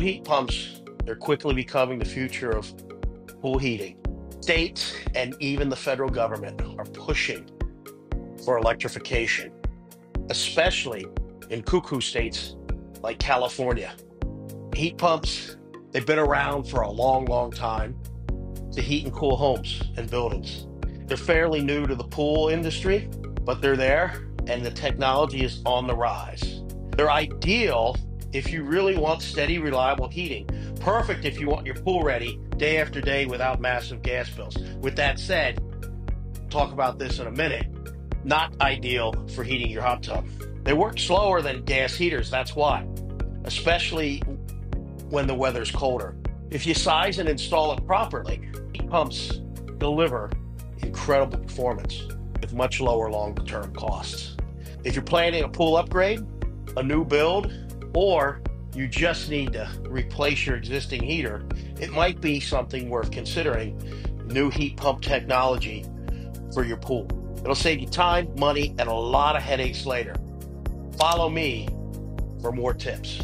heat pumps, they're quickly becoming the future of pool heating. States and even the federal government are pushing for electrification, especially in cuckoo states like California. Heat pumps, they've been around for a long, long time to heat and cool homes and buildings. They're fairly new to the pool industry, but they're there and the technology is on the rise. They're ideal if you really want steady, reliable heating. Perfect if you want your pool ready day after day without massive gas bills. With that said, talk about this in a minute. Not ideal for heating your hot tub. They work slower than gas heaters, that's why, especially when the weather's colder. If you size and install it properly, heat pumps deliver incredible performance with much lower long term costs. If you're planning a pool upgrade, a new build, or you just need to replace your existing heater, it might be something worth considering new heat pump technology for your pool. It'll save you time, money, and a lot of headaches later. Follow me for more tips.